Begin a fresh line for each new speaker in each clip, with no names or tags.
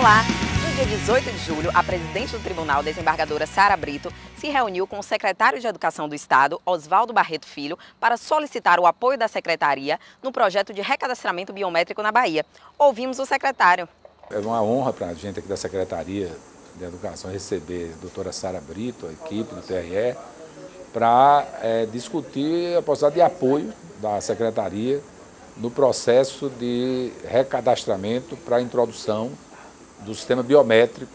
Olá! No dia 18 de julho, a presidente do tribunal, desembargadora Sara Brito, se reuniu com o secretário de Educação do Estado, Oswaldo Barreto Filho, para solicitar o apoio da secretaria no projeto de recadastramento biométrico na Bahia. Ouvimos o secretário.
É uma honra para a gente aqui da Secretaria de Educação receber a doutora Sara Brito, a equipe do TRE, para é, discutir a possibilidade de apoio da Secretaria no processo de recadastramento para a introdução do sistema biométrico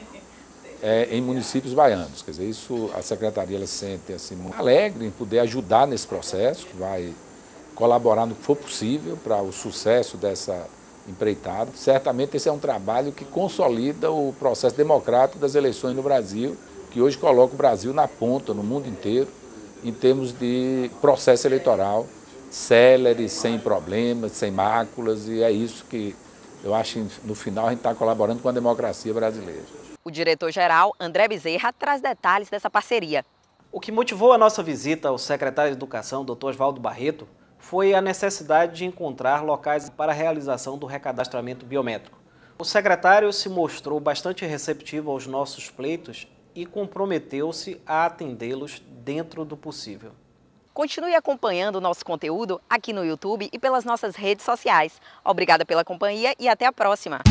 é, em municípios baianos. Quer dizer, isso a Secretaria ela se sente assim, muito alegre em poder ajudar nesse processo, que vai colaborar no que for possível para o sucesso dessa empreitada. Certamente esse é um trabalho que consolida o processo democrático das eleições no Brasil, que hoje coloca o Brasil na ponta, no mundo inteiro, em termos de processo eleitoral célere, sem problemas, sem máculas, e é isso que eu acho que no final a gente está colaborando com a democracia brasileira.
O diretor-geral, André Bezerra, traz detalhes dessa parceria.
O que motivou a nossa visita ao secretário de Educação, Dr. Oswaldo Barreto, foi a necessidade de encontrar locais para a realização do recadastramento biométrico. O secretário se mostrou bastante receptivo aos nossos pleitos e comprometeu-se a atendê-los dentro do possível.
Continue acompanhando o nosso conteúdo aqui no YouTube e pelas nossas redes sociais. Obrigada pela companhia e até a próxima!